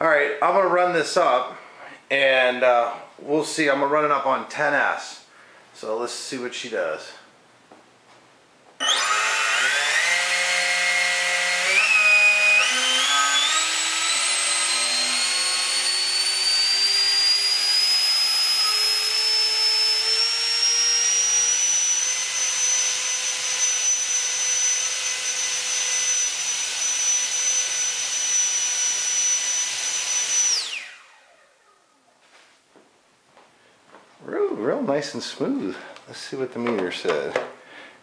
All right, I'm gonna run this up and uh, we'll see. I'm gonna run it up on 10S. So let's see what she does. Real, nice and smooth. Let's see what the meter said.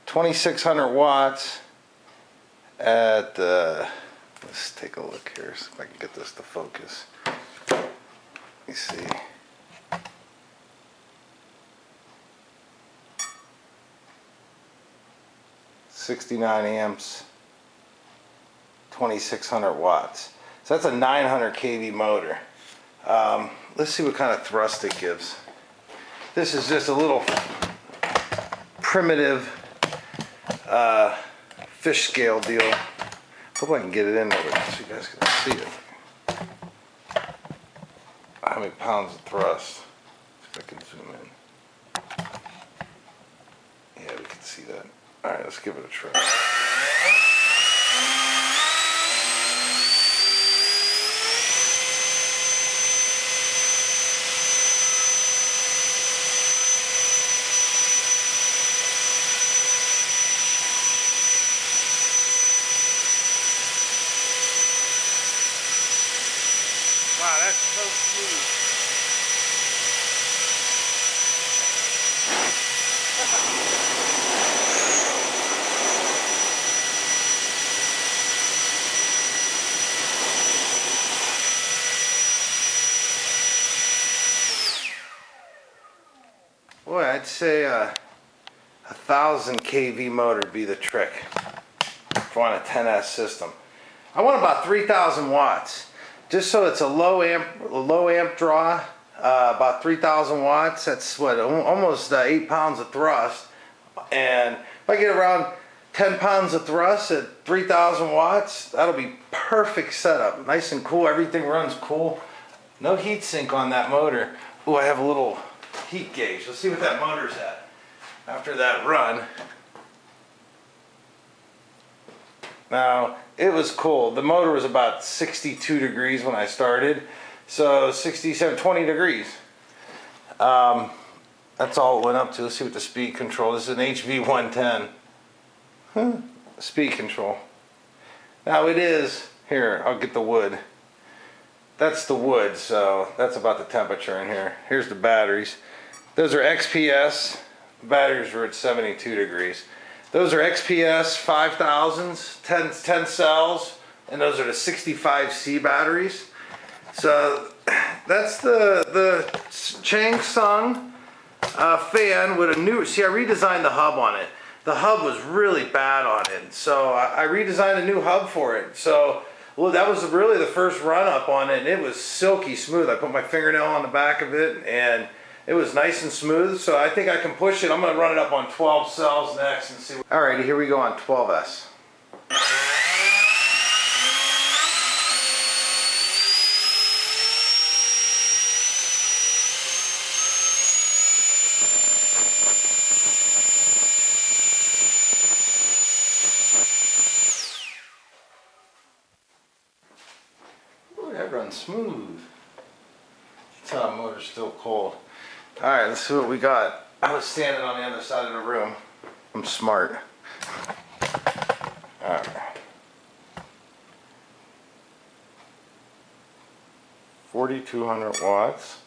2600 watts at, uh, let's take a look here, see if I can get this to focus. Let me see. Sixty-nine amps, twenty-six hundred watts. So that's a nine hundred kV motor. Um, let's see what kind of thrust it gives. This is just a little primitive uh, fish scale deal. Hope I can get it in there so you guys can see it. How many pounds of thrust? See if I can zoom in. Yeah, we can see that. All right, let's give it a try. Boy, I'd say uh, a thousand kV motor would be the trick for on a 10S system. I want about 3,000 watts, just so it's a low amp, low amp draw, uh, about 3,000 watts. That's what almost uh, eight pounds of thrust, and if I get around 10 pounds of thrust at 3,000 watts, that'll be perfect setup. Nice and cool. Everything runs cool. No heat sink on that motor. Oh, I have a little heat gauge. Let's see what that motor's at after that run. Now, it was cold. The motor was about 62 degrees when I started. So 67, 20 degrees. Um, that's all it went up to. Let's see what the speed control. This is an HV110. Huh. Speed control. Now it is, here, I'll get the wood. That's the wood, so that's about the temperature in here. Here's the batteries. Those are XPS. The batteries were at 72 degrees. Those are XPS 5000s, 10, 10 cells, and those are the 65C batteries. So that's the, the Chang Sung uh, fan with a new, see I redesigned the hub on it. The hub was really bad on it, so I, I redesigned a new hub for it. So well, that was really the first run up on it, and it was silky smooth. I put my fingernail on the back of it, and it was nice and smooth. So I think I can push it. I'm gonna run it up on 12 cells next and see. Alrighty, here we go on 12S. Ooh, that runs smooth. Tell motor's still cold. All right, let's see what we got. I was standing on the other side of the room. I'm smart. All right. 4,200 watts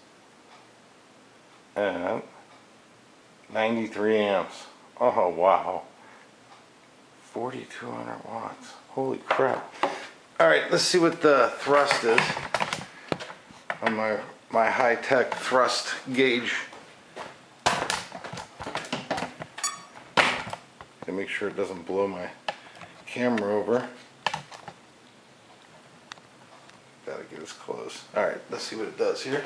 and 93 amps. Oh, wow. 4,200 watts. Holy crap. All right, let's see what the thrust is on my, my high-tech thrust gauge. To make sure it doesn't blow my camera over. Gotta get as close. All right, let's see what it does here.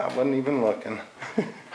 I wasn't even looking.